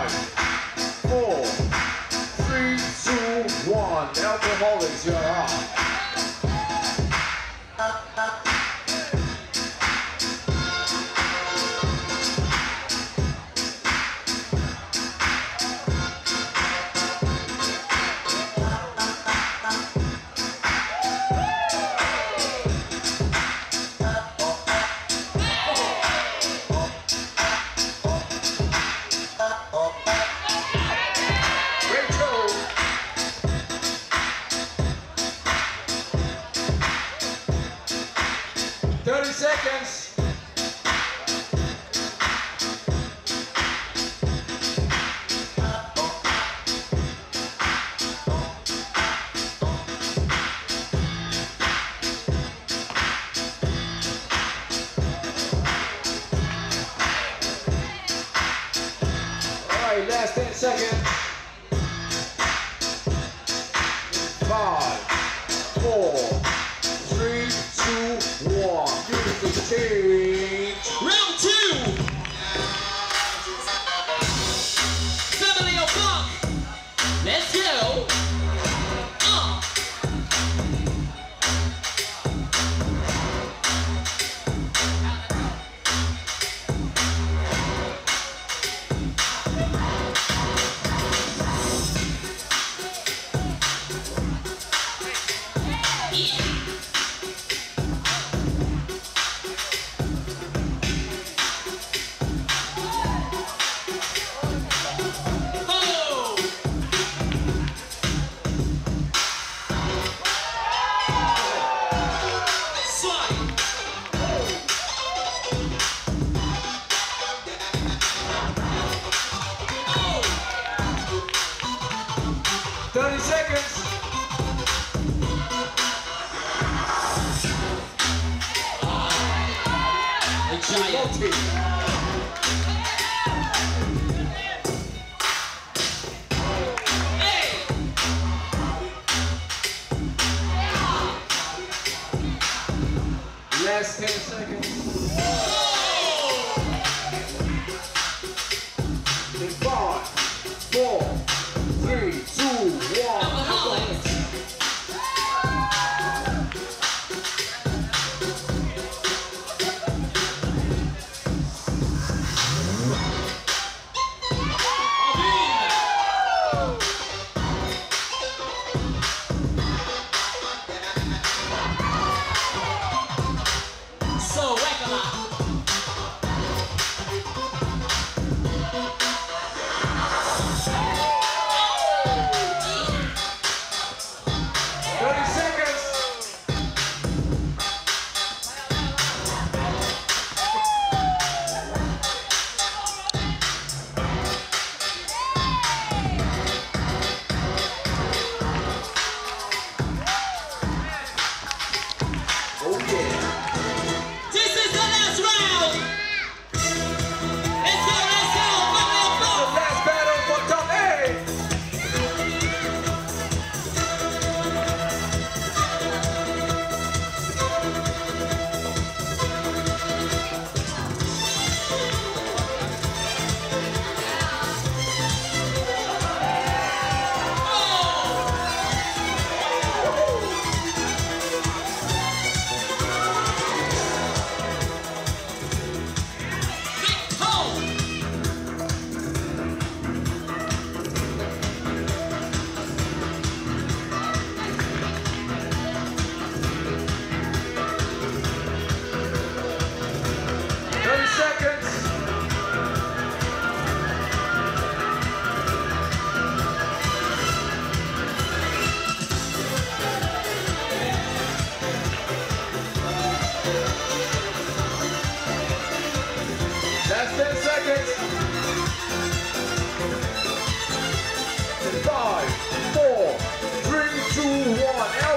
Five, four, three, two, one. Alcoholics, yeah. seconds. All right, last 10 seconds. two. giant. last 10 seconds.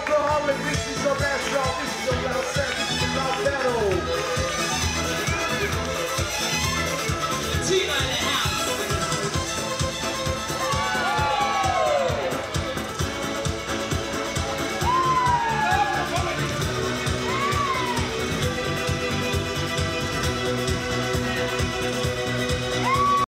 alcoholic, this is a